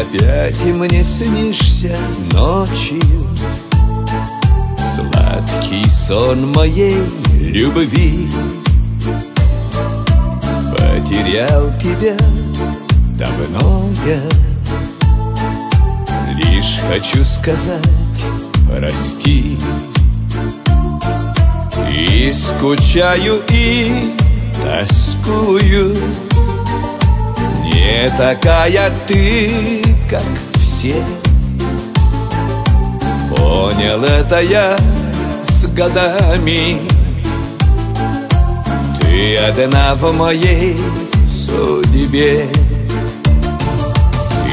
опять и мне снишься ночью. Сладкий сон моей любви Потерял тебя давно я. Лишь хочу сказать прости. И скучаю, и тоскую. Не такая ты, как все. Понял это я с годами. Ты одна в моей судьбе.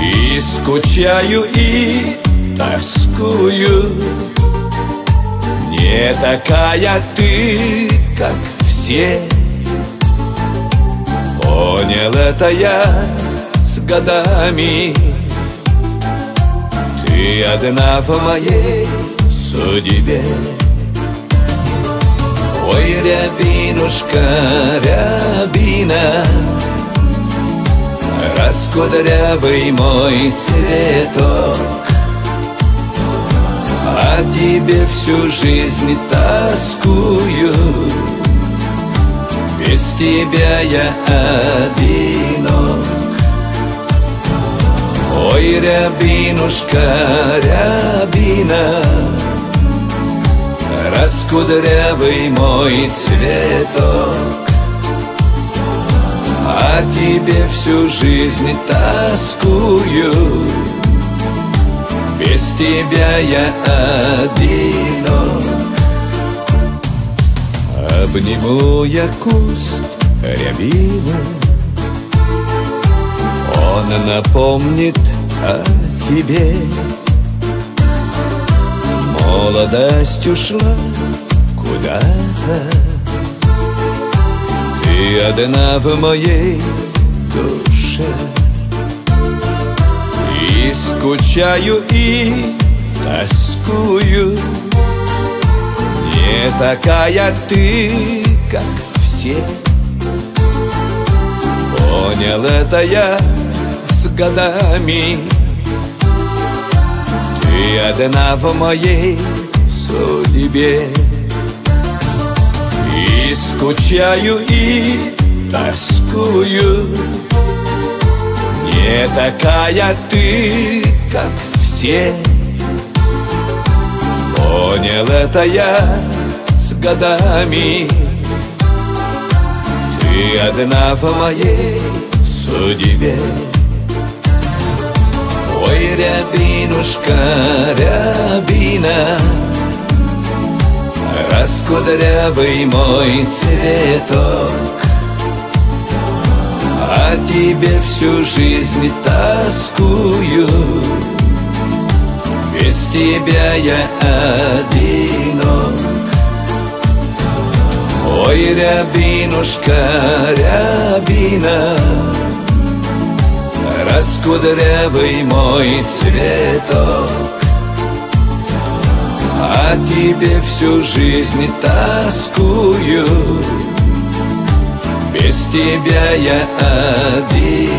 И скучаю, и тоскую. Не такая ты, как все. Понял это я с годами Ты одна в моей судьбе. Ой, рябинушка, рябина Раскудрявый мой цветок. О тебе всю жизнь тоскую. Без тебя я одинок. Ой, рябинушка, рябина Раскудрявый мой цветок. О тебе всю жизнь тоскую. Без тебя я одинок. Обниму я куст рябины. Он напомнит о тебе. Молодость ушла куда-то. Ты одна в моей душе. И скучаю, и тоскую. Не такая ты, как все. Понял это я с годами Ты одна в моей судьбе И скучаю, и тоскую. Не такая ты, как все. Понял это я с годами. Ты одна в моей судьбе рябинушка, рябина. Раскудрявый мой цветок. О тебе всю жизнь тоскую. Без тебя я одинок. Ой, рябинушка, рябина Раскудрявый мой цветок. О тебе всю жизнь тоскую. Без тебя я одинок